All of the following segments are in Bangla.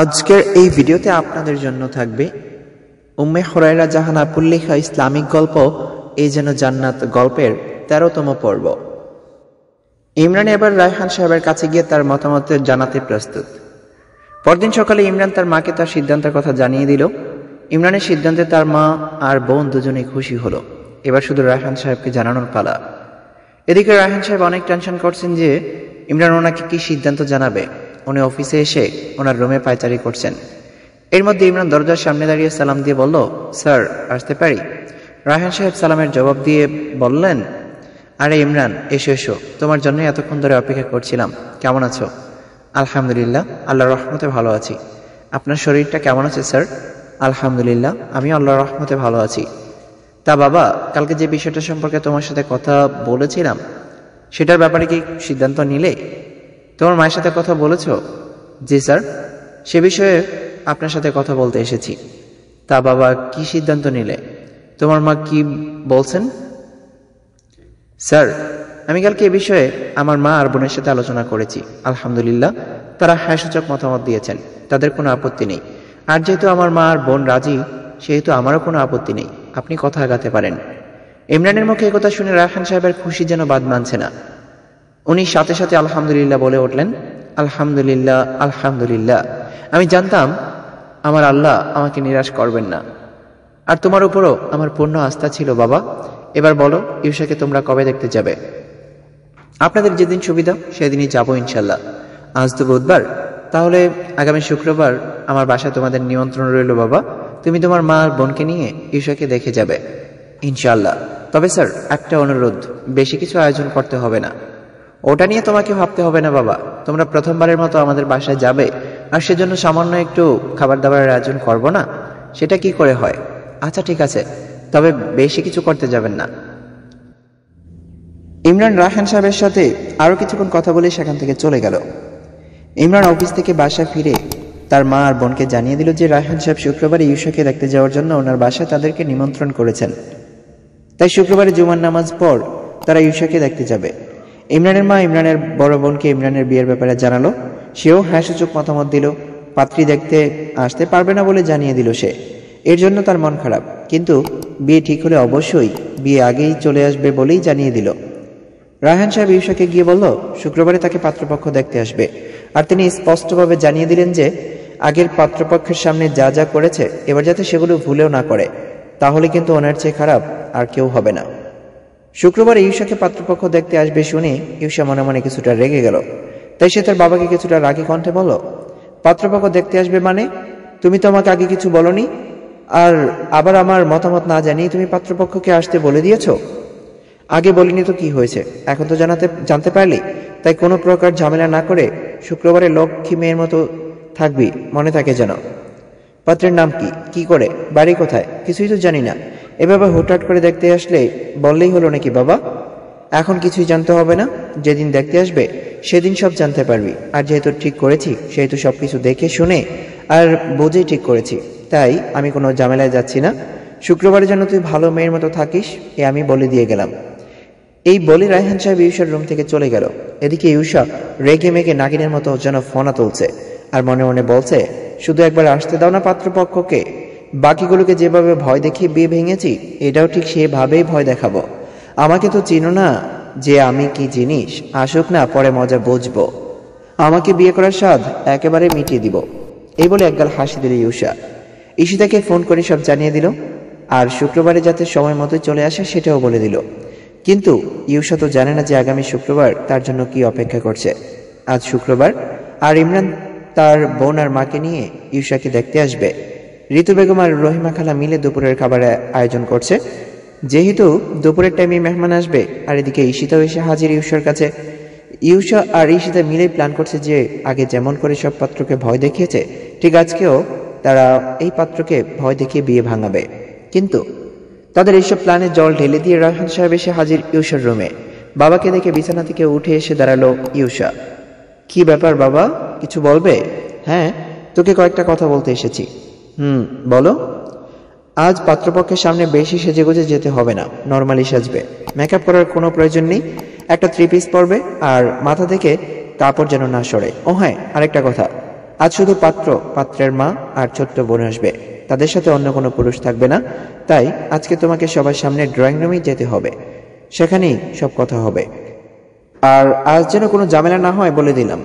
আজকের এই ভিডিওতে আপনাদের জন্য থাকবে উম্মে হরাইরা জাহান আপুর লেখা ইসলামিক গল্প এই যেন জান্নাত গল্পের তেরোতম পর্ব। ইমরান এবার রায়হান সাহেবের কাছে গিয়ে তার মতামত জানাতে প্রস্তুত। পরদিন সকালে ইমরান তার মাকে তার সিদ্ধান্তের কথা জানিয়ে দিল। ইমরানের সিদ্ধান্তে তার মা আর বোন দুজনে খুশি হলো। এবার শুধু রায়হান সাহেবকে জানানোর পালা। এদিকে রায়হান সাহেব অনেক টেনশন করছেন যে ইমরান ওনাকে কি সিদ্ধান্ত জানাবে। উনি অফিসে এসে ওনার রুমে পায়চারি করছেন। এর মধ্যে ইমরান দরজার সামনে দাঁড়িয়ে সালাম দিয়ে বলল, স্যার, আসতে পারি? রায়হান সাহেব সালামের জবাব দিয়ে বললেন, আরে ইমরান, এসো এসো। তোমার জন্য এতক্ষণ ধরে অপেক্ষা করছিলাম। কেমন আছো? আলহামদুলিল্লাহ আল্লাহ রহমতে ভালো আছি। আপনার শরীরটা কেমন আছে, স্যার? আলহামদুলিল্লাহ, আমি আল্লাহ রহমতে ভালো আছি। তা বাবা, কালকে যে বিষয়টা সম্পর্কে তোমার সাথে কথা বলেছিলাম, সেটার ব্যাপারে কি সিদ্ধান্ত নিলে? তোমার মায়ের সাথে কথা বলেছ? জি, স্যার। সে বিষয়ে আপনার সাথে কথা বলতে এসেছি। তা বাবা কি সিদ্ধান্ত নিলে? তোমার মা কি বলছেন? স্যার, আমি কালকে এ বিষয়ে আমার মা আর বোনের সাথে আলোচনা করেছি। আলহামদুলিল্লাহ, তারা হ্যাসূচক মতামত দিয়েছেন। তাদের কোনো আপত্তি নেই। আর যেহেতু আমার মা আর বোন রাজি, সেহেতু আমারও কোনো আপত্তি নেই। আপনি কথা আগাতে পারেন। ইমরানের মুখে একথা শুনে রায়হান সাহেবের খুশি যেন বাদ মানছে না। উনি সাথে সাথে আলহামদুলিল্লাহ বলে উঠলেন, আলহামদুলিল্লাহ আলহামদুলিল্লাহ। আমি জানতাম, আমার আল্লাহ আমাকে নিরাশ করবেন না। আর তোমার উপরও আমার পূর্ণ আস্থা ছিল, বাবা। এবার বলো, ইউসাকে তোমরা কবে দেখতে যাবে? আপনাদের যেদিন সুবিধা, সেদিনই যাব ইনশাল্লাহ আজ তো বুধবার। তাহলে আগামী শুক্রবার আমার বাসায় তোমাদের নিমন্ত্রণ রইল, বাবা। তুমি তোমার মা আর বোনকে নিয়ে ইউসাকে দেখে যাবে ইনশাল্লাহ তবে স্যার, একটা অনুরোধ, বেশি কিছু আয়োজন করতে হবে না। ওটা নিয়ে তোমাকে ভাবতে হবে না বাবা। তোমরা প্রথমবারের মতো আমাদের বাসায় যাবে, আর সেজন্য সামান্য একটু খাবার দাবারের আয়োজন করব না? সেটা কি করে হয়? আচ্ছা ঠিক আছে। তবে বেশি কিছু করতে যাবেন না। ইমরান রাহান সাহেবের সাথে আরও কিছুক্ষণ কথা বলে সেখান থেকে চলে গেল। ইমরান অফিস থেকে বাসায় ফিরে তার মা আর বোনকে জানিয়ে দিল যে রায়হান সাহেব শুক্রবারে ইউসাকে দেখতে যাওয়ার জন্য ওনার বাসায় তাদেরকে নিমন্ত্রণ করেছেন। তাই শুক্রবারে জুমার নামাজ পর তারা ইউসাকে দেখতে যাবে। ইমরানের মা ইমরানের বড় বোনকে ইমরানের বিয়ের ব্যাপারে জানালো। সেও হ্যাসূচক মতামত দিল। পাত্রী দেখতে আসতে পারবে না বলে জানিয়ে দিল সে। এর জন্য তার মন খারাপ। কিন্তু বিয়ে ঠিক হলে অবশ্যই বিয়ে আগেই চলে আসবে বলেই জানিয়ে দিল। রায়হান সাহেব ইউসাকে গিয়ে বলল, শুক্রবারে তাকে পাত্রপক্ষ দেখতে আসবে। আর তিনি স্পষ্টভাবে জানিয়ে দিলেন যে, আগের পাত্রপক্ষের সামনে যা যা করেছে, এবার যাতে সেগুলো ভুলেও না করে। তাহলে কিন্তু ওনার চেয়ে খারাপ আর কেউ হবে না। শুক্রবার ইউসাকে পাত্রপক্ষ দেখতে আসবে শুনে ইউসা মনে মনে কিছুটা রেগে গেল। তাই সে তার বাবাকে কিছুটা রাগি কণ্ঠে বলল, পাত্রপক্ষ দেখতে আসবে মানে? তুমি তো আমাকে আগে কিছু বলনি। আর আবার আমার মতামত না জানিয়ে তুমি পাত্রপক্ষকে আসতে বলে দিয়েছ? আগে বলিনি তো কি হয়েছে? এখন তো জানাতে, জানতে পারলি। তাই কোনো প্রকার ঝামেলা না করে শুক্রবারে লক্ষ্মী মেয়ের মতো থাকবি, মনে থাকে যেন। পাত্রের নাম কি? কি করে? বাড়ি কোথায়? কিছুই তো জানি না। এভাবে হুটহাট করে দেখতে আসলে বললেই হলো নাকি বাবা? এখন কিছুই জানতে হবে না। যেদিন দেখতে আসবে, সেদিন সব জানতে পারবি। আর যেহেতু ঠিক করেছি, সেহেতু সব কিছু দেখে শুনে আর বুঝেই ঠিক করেছি। তাই আমি কোনো ঝামেলায় যাচ্ছি না। শুক্রবারে যেন তুই ভালো মেয়ের মতো থাকিস, এ আমি বলে দিয়ে গেলাম। এই বলে রায়হান সাহেব ইউসার রুম থেকে চলে গেল। এদিকে ইউসা রেগে মেগে নাগিনের মতো যেন ফোনা তুলছে। আর মনে মনে বলছে, শুধু একবার আসতে দাও না পাত্রপক্ষকে। বাকিগুলোকে যেভাবে ভয় দেখিয়ে বিয়ে ভেঙেছি, এটাও ঠিক সেভাবেই ভয় দেখাবো। আমাকে তো চিনো না যে আমি কি জিনিস, আসুক না, পরে মজা বুঝব। আমাকে বিয়ে করার স্বাদ একেবারে মিটিয়ে দিব। এই বলে একগাল হাসি দিল ইউষা ঈশিতাকে ফোন করে সব জানিয়ে দিল, আর শুক্রবারে যাতে সময় মতো চলে আসে সেটাও বলে দিল। কিন্তু ইউসা তো জানে না যে আগামী শুক্রবার তার জন্য কি অপেক্ষা করছে। আজ শুক্রবার, আর ইমরান তার বোন আর মাকে নিয়ে ইউষাকে দেখতে আসবে। ঋতু বেগম আর রহিমা খালা মিলে দুপুরের খাবারের আয়োজন করছে। যেহেতু দুপুরের টাইমে মেহমান আসবে, আর এদিকে ঈশিতাও এসে হাজির ইউসার কাছে। ইউসা আর ঈশিতা মিলেই প্ল্যান করছে যে আগে যেমন করে সব পাত্রকে ভয় দেখিয়েছে, ঠিক আজকেও তারা এই পাত্রকে ভয় দেখিয়ে বিয়ে ভাঙাবে। কিন্তু তাদের এইসব প্ল্যানে জল ঢেলে দিয়ে রায়হান সাহেব এসে হাজির ইউসার রুমে। বাবাকে দেখে বিছানা থেকে উঠে এসে দাঁড়াল ইউসা কি ব্যাপার বাবা? কিছু বলবে? হ্যাঁ তোকে কয়েকটা কথা বলতে এসেছি। হুম, বলো। আজ পাত্রপক্ষের সামনে বেশি সেজেগুজে যেতে হবে না, নর্মালি সাজবে। মেকআপ করার কোনো প্রয়োজন নেই, একটা থ্রি পিস পরবে, আর মাথা থেকে কাপড় যেন না সরে। ও হ্যাঁ আরেকটা কথা। আজ শুধু পাত্র, পাত্রের মা আর ছোট্ট বোন আসবে। তাদের সাথে অন্য কোনো পুরুষ থাকবে না। তাই আজকে তোমাকে সবার সামনে ড্রয়িং রুমেই যেতে হবে। সেখানেই সব কথা হবে। আর আজ যেন কোনো ঝামেলা না হয় বলে দিলাম।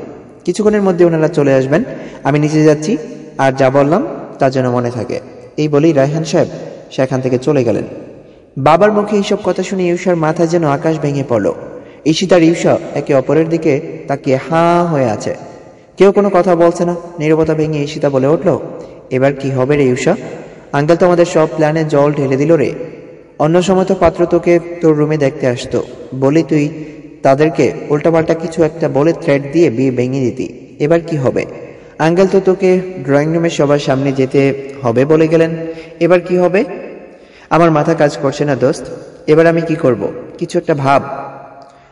কিছুক্ষণের মধ্যে ওনারা চলে আসবেন। আমি নিচে যাচ্ছি, আর যা বললাম তা যেন মনে থাকে। এই বলেই রায়হান সাহেব সেখান থেকে চলে গেলেন। বাবার মুখে এইসব কথা শুনে ইউষার মাথায় যেন আকাশ ভেঙে পড়ল। ঈশিত আর ইউষা একে অপরের দিকে তাকিয়ে হাঁ হয়ে আছে। কেউ কোনো কথা বলছে না, নীরবতা ভেঙে ঈশিতা বলে উঠল, এবার কি হবে রে ইউষা আঙ্কেল তো আমাদের সব প্ল্যানে জল ঢেলে দিল রে। অন্য সময় তো পাত্র তোকে তোর রুমে দেখতে আসতো। বলি তুই তাদেরকে উল্টাপাল্টা কিছু একটা বলে থ্রেড দিয়ে বিয়ে ভেঙে দিতি। এবার কি হবে? আঙ্কেল তো তোকে ড্রয়িং রুমে সবার সামনে যেতে হবে বলে গেলেন। এবার কি হবে? আমার মাথা কাজ করছে না, দোস্ত। এবার আমি কি করব? কিছু একটা ভাব।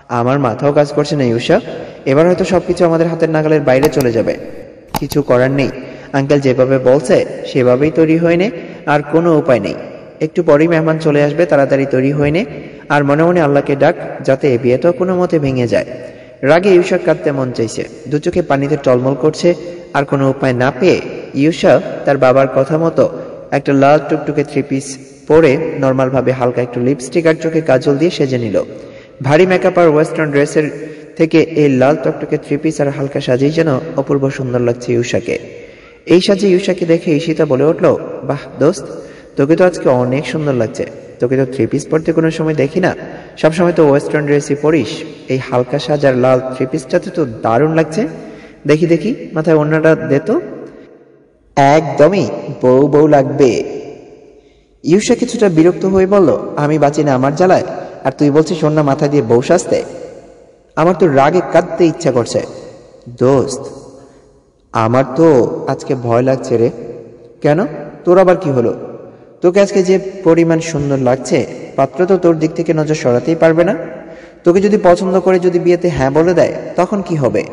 আমার মাথাও কাজ করছে না ইউষা এবার হয়তো সবকিছু আমাদের হাতের নাগালের বাইরে চলে যাবে। কিছু করার নেই। আঙ্কেল যেভাবে বলছে, সেভাবেই তৈরি হয়ে নে আর কোনো উপায় নেই। একটু পরেই মেহমান চলে আসবে, তাড়াতাড়ি তৈরি হয়ে নে আর মনে মনে আল্লাহকে ডাক, যাতে বিয়েটাও কোনো মতে ভেঙে যায়। রাগে ইউষা কাঁদতে মন চাইছে। দু চোখে পানিতে টলমল করছে। আর কোনো উপায় না পেয়ে ইউষা তার বাবার কথা মতো একটা লাল টুকটুকে থ্রি পিস পরে নর্মালভাবে হালকা একটু লিপস্টিক আর চোখে কাজল দিয়ে সেজে নিল। ভারী মেকআপ আর ওয়েস্টার্ন ড্রেসের থেকে এই লাল টকটকে থ্রি পিস আর হালকা সাজেই যেন অপূর্ব সুন্দর লাগছে ইউষাকে এই সাজে ইউষাকে দেখে ঈশিতা বলে উঠল, বাহ, দোস্ত, তোকে তো আজকে অনেক সুন্দর লাগছে। তোকে তো থ্রি পিস পরতে কোনো সময় দেখি না। সবসময় তো ওয়েস্টার্ন ড্রেসই পরিস। এই হালকা সাজ আর লাল থ্রি পিসটাতে তো দারুণ লাগছে। দেখি দেখি, মাথায় অন্যটা দে তো। একদমই, বউ বউ লাগবে। ইউষা কিছুটা বিরক্ত হয়ে বলল, আমি বাঁচি না আমার জ্বালায়, আর তুই বলছিস অন্য মাথা দিয়ে বউ সাজতে? আমার তো রাগে কাঁদতে ইচ্ছা করছে। দোস্ত, আমার তো আজকে ভয় লাগছে রে। কেন? তোর আবার কি হলো? তোকে আজকে যে পরিমাণ সুন্দর লাগছে, পাত্র তো তোর দিক থেকে নজর সরাতেই পারবে না। তোকে যদি পছন্দ করে যদি বিয়েতে হ্যাঁ বলে দেয়, তখন কি হবে?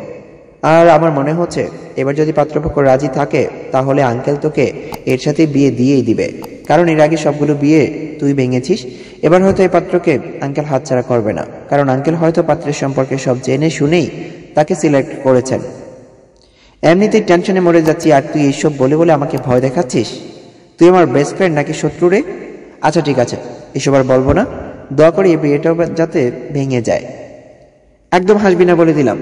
আর আমার মনে হচ্ছে, এবার যদি পাত্রপক্ষ রাজি থাকে, তাহলে আঙ্কেল তোকে এর সাথে বিয়ে দিয়েই দিবে। কারণ এর আগে সবগুলো বিয়ে তুই ভেঙেছিস। এবার হয়তো এই পাত্রকে আঙ্কেল হাতছাড়া করবে না। কারণ আঙ্কেল হয়তো পাত্রের সম্পর্কে সব জেনে শুনেই তাকে সিলেক্ট করেছেন। এমনিতেই টেনশনে মরে যাচ্ছি, আর তুই এইসব বলে বলে আমাকে ভয় দেখাচ্ছিস? তুই আমার বেস্ট ফ্রেন্ড নাকি শত্রু রে? আচ্ছা ঠিক আছে, এসব আর বলব না। দয়া করে এই বিয়েটাও যাতে ভেঙে যায়। একদম হাসবি না বলে দিলাম।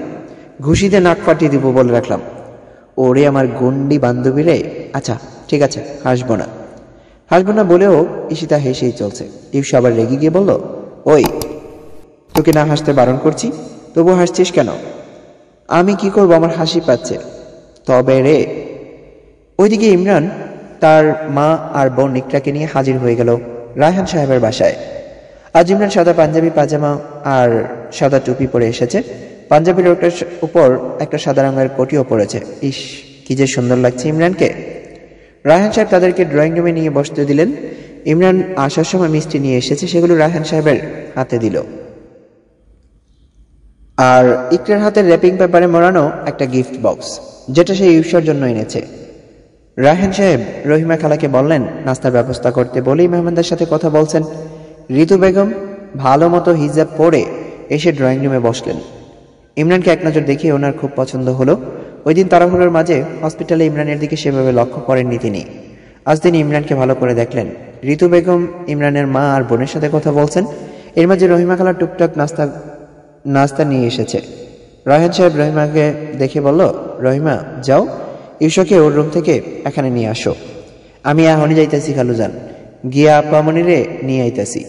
ঘুষিতে নাক ফাটিয়ে দিব বলে রাখলাম। ওরে আমার গন্ডি বান্ধবী রে। আচ্ছা ঠিক আছে, হাসবো না। হাসবো না বলেও ঈশিতা হেসেই চলছে। ইউসা আবার রেগে গিয়ে বলল, ওই, তোকে না হাসতে বারণ করছি? তবু হাসছিস কেন? আমি কি করব? আমার হাসি পাচ্ছে। তবে রে। ওইদিকে ইমরান তার মা আর বোন নিকটাকে নিয়ে হাজির হয়ে গেল রায়হান সাহেবের বাসায়। আজ ইমরান সাদা পাঞ্জাবি, পাজামা আর সাদা টুপি পরে এসেছে। পাঞ্জাবির ওটার উপর একটা সাদা রঙের কোটিও পড়েছে। ইস কি যে সুন্দর লাগছে ইমরানকে। রায়হান সাহেব তাদেরকে ড্রয়িং রুমে নিয়ে বসতে দিলেন। ইমরান আসার সময় মিষ্টি নিয়ে এসেছে, সেগুলো রায়হান সাহেবের হাতে দিল। আর ইকরার হাতে র্যাপিং পেপারে মোড়ানো একটা গিফট বক্স যেটা সে ইউসার জন্য এনেছে। রায়হান সাহেব রহিমা খালাকে বললেন, নাস্তার ব্যবস্থা করতে বলেই মেহমানদের সাথে কথা বলছেন। ঋতু বেগম ভালো মতো হিজাব পরে এসে ড্রয়িং রুমে বসলেন। ইমরানকে এক নজর দেখে ওনার খুব পছন্দ হলো। ওই দিন তাড়াহুড়োর মাঝে হসপিটালে ইমরানের দিকে সেভাবে লক্ষ্য করেননি তিনি। আজ তিনি ইমরানকে ভালো করে দেখলেন। ঋতু বেগম, ইমরানের মা আর বোনের সাথে কথা বলছেন। এর মাঝে রহিমা খালা টুকটাক নাস্তা নাস্তা নিয়ে এসেছে। রায়হান সাহেব রহিমাকে দেখে বলল, রহিমা, যাও। ইউসকে ওর রুম থেকে এখানে নিয়ে আসো। আমি এখনই যাইতেছি, খালুজান। গিয়ে আপামনিরে নিয়ে আইতাছি।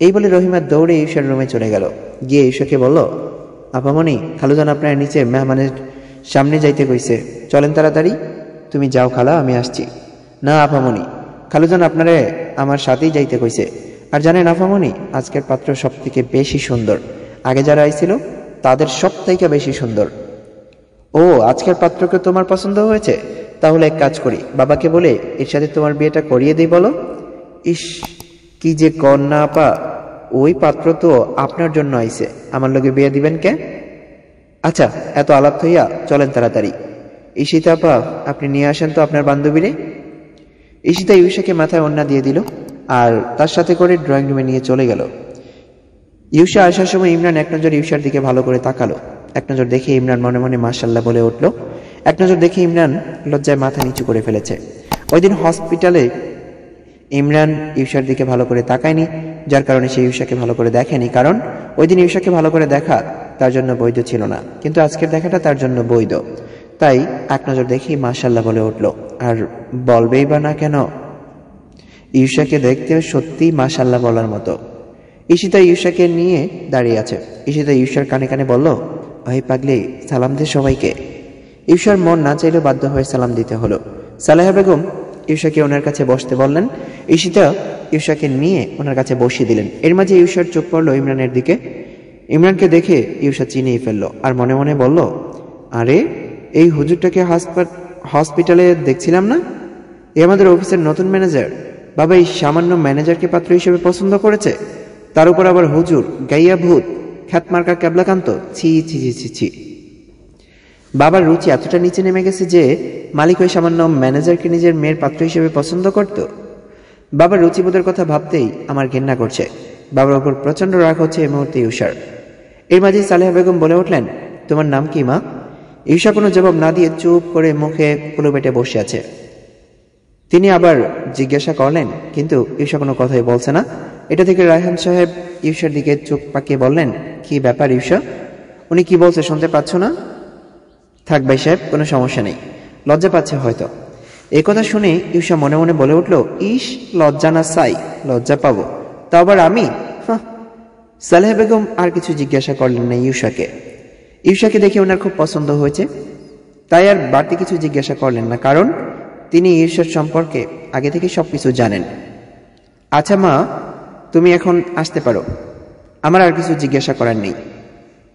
এই বলে রহিমা দৌড়ে ইউসার রুমে চলে গেল। গিয়ে ইউসাকে বলল আপামনি খালুজান আপনার নিচে মেহমানের সামনে যাইতে কইছে, চলেন তাড়াতাড়ি, তুমি যাও খালা, আমি আসছি। না আপামনি, খালুজান আপনারে আমার সাথেই যাইতে কইছে। আর জানেন আপামনি, আজকের পাত্র সব থেকে বেশি সুন্দর। আগে যারা আইছিল, তাদের সব থেকে বেশি সুন্দর। ও, আজকের পাত্রকে তোমার পছন্দ হয়েছে? তাহলে এক কাজ করি, বাবাকে বলে এর সাথে তোমার বিয়েটা করিয়ে দিই বলো? ইস, কি যে কন্যা আপা ওই পাত্র তো আপনার জন্য আইছে। আমার লোকে বিয়ে দিবেন কে? আচ্ছা এত আলাপ হইয়া চলেন তাড়াতাড়ি। ঈশিতা আপা, আপনি নিয়ে আসেন তো আপনার বান্ধবীরে। ঈশিতা ইউষাকে মাথায় অন্যা দিয়ে দিল আর তার সাথে করে ড্রয়িং রুমে নিয়ে চলে গেল। ইউষা আসার সময় ইমরান এক নজর ইউষার দিকে ভালো করে তাকালো। এক নজর দেখে ইমরান মনে মনে মাসাল্লাহ বলে উঠল। এক নজর দেখে ইমরান লজ্জায় মাথা নিচু করে ফেলেছে। ওই দিন হসপিটালে ইমরান ইউসার দিকে ভালো করে তাকায়নি। যার কারণে সে ইউসাকে ভালো করে দেখেনি। কারণ ওই দিন ইউসাকে ভালো করে দেখা তার জন্য বৈধ ছিল না। কিন্তু আজকের দেখাটা তার জন্য বৈধ। তাই এক নজর দেখেই মাশাল্লাহ বলে উঠল, আর বলবেই বা না কেন? ইউসাকে দেখতে সত্যি মাশাল্লাহ বলার মতো। ঈশিতা ইউসাকে নিয়ে দাঁড়িয়ে আছে। ঈশিতা ইউসার কানে কানে বলল ভাই পাগলি, সালাম দে সবাইকে। ইউসার মন না চাইলেও বাধ্য হয়ে সালাম দিতে হলো। সালেহা বেগম ইউসাকে ওনার কাছে বসতে বললেন, ঈশিতা ইউসাকে নিয়ে ওনার কাছে বসিয়ে দিলেন। এর মাঝে ইউসার চোখ পড়ল ইমরানের দিকে। ইমরানকে দেখে ইউসা চিনিয়ে ফেলল আর মনে মনে বলল, আরে, এই হুজুরটাকে হসপিটালে দেখছিলাম না? এ আমাদের অফিসের নতুন ম্যানেজার। বাবা এই সামান্য ম্যানেজারকে পাত্র হিসেবে পছন্দ করেছে। তার উপর আবার হুজুর, গাইয়া ভূত, খ্যাতমার্কা ক্যাবলাকান্ত, ছি ছি ছি ছি ছি। বাবার রুচি এতটা নিচে নেমে গেছে যে মালিক ওই সামান্য ম্যানেজারকে নিজের মেয়ের পাত্র হিসেবে পছন্দ করত। বাবার রুচিবোধের কথা ভাবতেই আমার ঘেন্না করছে। বাবার ওপর প্রচণ্ড রাগ হচ্ছে এই মুহূর্তে ইউষার এর মাঝে সালেহা বেগম বলে উঠলেন, তোমার নাম কি, মা? ঈশা কোনো জবাব না দিয়ে চুপ করে মুখে কুলো বেটে বসে আছে। তিনি আবার জিজ্ঞাসা করলেন, কিন্তু ঈশা কোনো কথাই বলছে না? এটা থেকে রায়হান সাহেব ইউসার দিকে চোখ পাকিয়ে বললেন, কি ব্যাপার ইউসা উনি কি বলছে শুনতে পাচ্ছ না? থাক ভাই সাহেব, কোনো সমস্যা নেই। লজ্জা পাচ্ছে হয়তো। এ কথা শুনে ইউসা মনে মনে বলে উঠল ইস লজ্জা না সাই, লজ্জা পাবো। তা আবার আমি? সালেহ বেগম আর কিছু জিজ্ঞাসা করলেন না ইউসাকে ইউসাকে দেখে ওনার খুব পছন্দ হয়েছে, তাই আর বাড়তি কিছু জিজ্ঞাসা করলেন না, কারণ তিনি ঈর্ষার সম্পর্কে আগে থেকে সব কিছু জানেন। আচ্ছা মা, তুমি এখন আসতে পারো। আমার আর কিছু জিজ্ঞাসা করার নেই।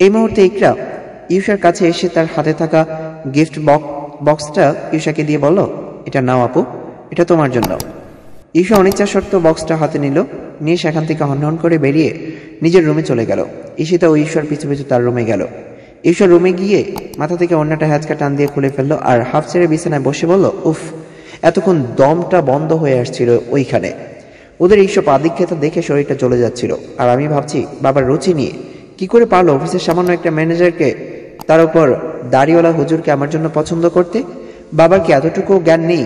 এই মুহূর্তে ইকরা ইউসার কাছে এসে তার হাতে থাকা গিফট বক্স বক্সটা ইউসাকে দিয়ে বলল এটা নাও আপু, এটা তোমার জন্য। ইউসা অনিচ্ছা সত্ত্ব বক্সটা হাতে নিল, নিয়ে সেখান থেকে হন করে বেরিয়ে নিজের রুমে চলে গেল। ঈশিতা ও ঈশ্বর পিছু পিছু তার রুমে গেল। ঈশ্বর রুমে গিয়ে মাথা থেকে অন্যটা হ্যাচকা টান দিয়ে খুলে ফেলল আর হাফ ছেড়ে বিছানায় বসে বলল, উফ, এতক্ষণ দমটা বন্ধ হয়ে আসছিল ওইখানে। ওদের এইসব আদিক্ষেতা দেখে শরীরটা চলে যাচ্ছিল আর আমি ভাবছি, বাবার রুচি নিয়ে। কি করে পারল অফিসের সামান্য একটা ম্যানেজারকে তার উপর দাড়িওয়ালা হুজুরকে আমার জন্য পছন্দ করতে? বাবার কি এতটুকু জ্ঞান নেই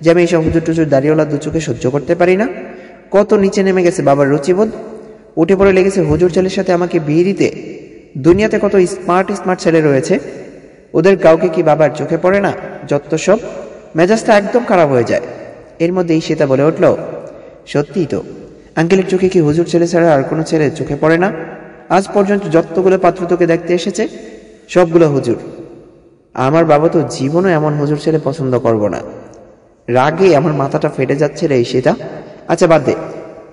যে আমি এইসব হুজুর টুজুর দাঁড়িয়েওয়ালা দু চোখে সহ্য করতে পারি না। কত নিচে নেমে গেছে বাবার রুচিবোধ। উঠে পড়ে লেগেছে হুজুর ছেলের সাথে আমাকে বিয়ে দিতে। দুনিয়াতে কত স্মার্ট স্মার্ট ছেলে রয়েছে। ওদের কাউকে কি বাবার চোখে পড়ে না? যত সব মেজাজটা একদম খারাপ হয়ে যায়। এর মধ্যেই সেটা বলে উঠল, সত্যিই তো, আঙ্কেলের চোখে কি হুজুর ছেলে ছাড়া আর কোনো ছেলে চোখে পড়ে না? আজ পর্যন্ত যতগুলো পাত্র তোকে দেখতে এসেছে, সবগুলো হুজুর। আমার বাবা তো জীবনও এমন হুজুর ছেলে পছন্দ করব না। রাগে আমার মাথাটা ফেটে যাচ্ছে রে সেটা। আচ্ছা বাদ দে।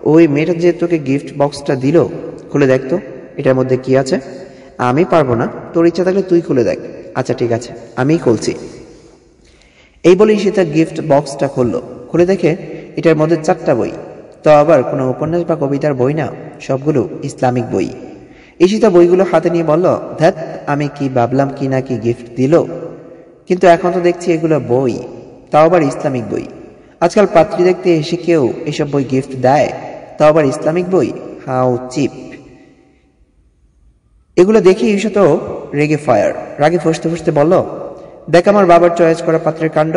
ওই মেয়েটা যে তোকে গিফট বক্সটা দিল, খুলে দেখ তো, এটার মধ্যে কি আছে? আমি পারব না, তোর ইচ্ছা থাকলে তুই খুলে দেখ। আচ্ছা ঠিক আছে, আমিই খুলছি। এই বলেই সে তার গিফট বক্সটা খুললো। খুলে দেখে এটার মধ্যে চারটা বই। তো আবার কোনো উপন্যাস বা কবিতার বই না, সবগুলো ইসলামিক বই। ঈশিতা বইগুলো হাতে নিয়ে বলল ধ্যাত আমি কি ভাবলাম কি না কি গিফট দিল? কিন্তু এখন তো দেখছি এগুলো বই, তাও আবার ইসলামিক বই। আজকাল পাত্রী দেখতে এসে কেউ এসব বই গিফট দেয়, তাও আবার ইসলামিক বই? How cheap. এগুলো দেখে তো রেগে ফায়ার। রাগে ফসতে ফসতে বলল, দেখ আমার বাবার চয়েস করা পাত্রের কাণ্ড।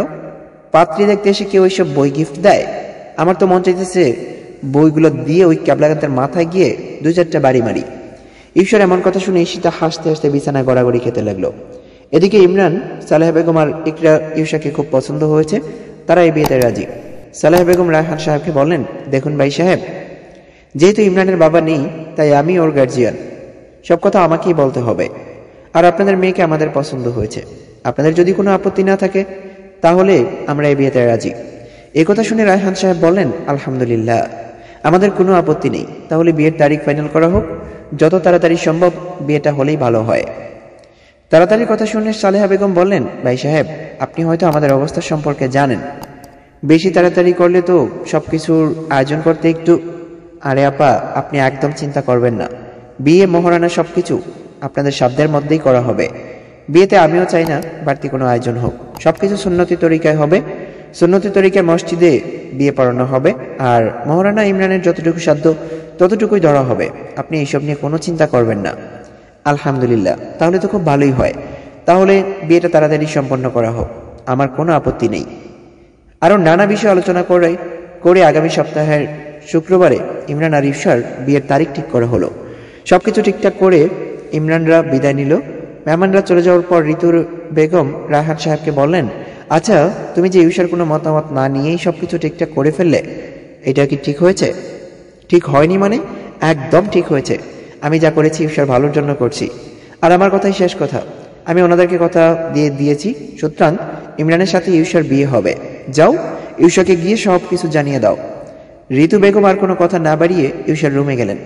পাত্রী দেখতে এসে কেউ এইসব বই গিফট দেয়। আমার তো মন চাইতেছে বইগুলো দিয়ে ওই ক্যাবলাগাতের মাথায় গিয়ে দু চারটা বাড়ি মারি। ঈশ্বর এমন কথা শুনে ঈশিতা হাসতে হাসতে বিছানায় গড়াগড়ি খেতে লাগল। এদিকে ইমরান সালেহ বেগম আর ইকরা ইউসাকে খুব পছন্দ হয়েছে, তারা এই বিয়েতে রাজি। সালেহ বেগম রায়হান সাহেবকে বললেন, দেখুন ভাই সাহেব, যেহেতু ইমরানের বাবা নেই, তাই আমি ওর গার্জিয়ান সব কথা আমাকেই বলতে হবে। আর আপনাদের মেয়েকে আমাদের পছন্দ হয়েছে। আপনাদের যদি কোনো আপত্তি না থাকে, তাহলে আমরা এই বিয়েতে রাজি। কথা শুনে রায়হান সাহেব বললেন, আলহামদুলিল্লাহ। আমাদের কোনো আপত্তি নেই। তাহলে বিয়ের তারিখ ফাইনাল করা হোক। যত তাড়াতাড়ি সম্ভব বিয়েটা হলেই ভালো হয়। তাড়াতাড়ি কথা শুনে সালেহা বেগম বললেন, ভাই সাহেব, আপনি হয়তো আমাদের অবস্থা সম্পর্কে জানেন। বেশি তাড়াতাড়ি করলে তো সব কিছুর আয়োজন করতে একটু আরে আপা, আপনি একদম চিন্তা করবেন না। বিয়ে, মহারানা সব কিছু আপনাদের শব্দের মধ্যেই করা হবে। বিয়েতে আমিও চাই না বাড়তি কোনো আয়োজন হোক। সব কিছু সুন্নতি তরিকায় হবে। সুন্নতি তরিকায় মসজিদে বিয়ে পড়ানো হবে। আর মহারানা ইমরানের যতটুকু সাধ্য ততটুকুই ধরা হবে। আপনি এইসব নিয়ে কোনো চিন্তা করবেন না। আলহামদুলিল্লাহ। তাহলে তো খুব ভালোই হয়। তাহলে বিয়েটা তাড়াতাড়ি সম্পন্ন করা হোক। আমার কোনো আপত্তি নেই। আরও নানা বিষয়ে আলোচনা করে করে আগামী সপ্তাহের শুক্রবারে ইমরান আর ইফসার বিয়ের তারিখ ঠিক করা হলো। সব কিছু ঠিকঠাক করে ইমরানরা বিদায় নিল। মেহমানরা চলে যাওয়ার পর ঋতুর বেগম রাহাত সাহেবকে বললেন আচ্ছা তুমি যে ইউসার কোনো মতামত না নিয়েই সব কিছু ঠিকঠাক করে ফেললে, এটা কি ঠিক হয়েছে? ঠিক হয়নি মানে? একদম ঠিক হয়েছে। আমি যা করেছি ঈশ্বর ভালোর জন্য করছি। আর আমার কথাই শেষ কথা। আমি ওনাদেরকে কথা দিয়ে দিয়েছি। সুতরাং ইমরানের সাথে ঈশ্বর বিয়ে হবে। যাও ইউসাকে গিয়ে সব কিছু জানিয়ে দাও। ঋতু বেগম আর কোনো কথা না বাড়িয়ে ইউসার রুমে গেলেন।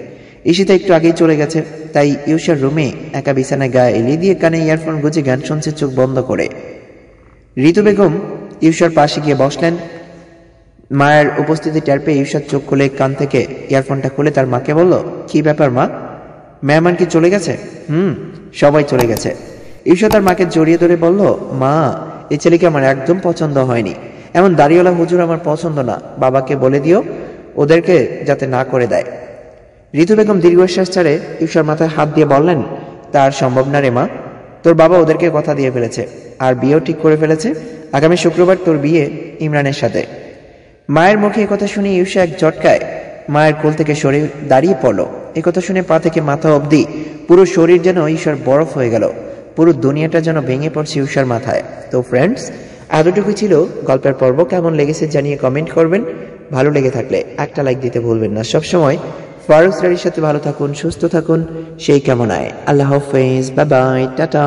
ঈশিতা একটু আগেই চলে গেছে। তাই ইউসার রুমে একা বিছানায় গায়ে এলিয়ে দিয়ে কানে ইয়ারফোন গুজে গান শুনছে চোখ বন্ধ করে। ঋতু বেগম ইউসার পাশে গিয়ে বসলেন। মায়ের উপস্থিতি টের পেয়ে ইউসার চোখ খুলে কান থেকে ইয়ারফোনটা খুলে তার মাকে বলল, কি ব্যাপার মা? মেহমান কি চলে গেছে? হুম, সবাই চলে গেছে। ঈশা তার মাকে জড়িয়ে ধরে বলল, মা এই ছেলেকে আমার একদম পছন্দ হয়নি। এমন দাড়িওয়ালা হুজুর আমার পছন্দ না। বাবাকে বলে দিও, ওদেরকে যাতে না করে দেয়। ঋতু বেগম দীর্ঘশ্বাস ছাড়ে ঈশার মাথায় হাত দিয়ে বললেন, তার সম্ভব না রে মা। তোর বাবা ওদেরকে কথা দিয়ে ফেলেছে, আর বিয়েও ঠিক করে ফেলেছে। আগামী শুক্রবার তোর বিয়ে ইমরানের সাথে। মায়ের মুখে কথা শুনে ইউসা এক ঝটকায় মায়ের কোল থেকে সরে দাঁড়িয়ে পড়ল। কথা শুনে পা থেকে মাথা অবধি পুরো শরীর যেন ঈশ্বর বরফ হয়ে গেল। পুরো দুনিয়াটা যেন ভেঙে পড়ছে ইউসার মাথায়। তো ফ্রেন্ডস এতটুকু ছিল। গল্পের পর্ব কেমন লেগেছে জানিয়ে কমেন্ট করবেন। ভালো লেগে থাকলে একটা লাইক দিতে ভুলবেন না। সবসময় ফারুক স্টাডির সাথে ভালো থাকুন, সুস্থ থাকুন। সেই কামনায়। আল্লাহ হাফেজ। Bye bye tata.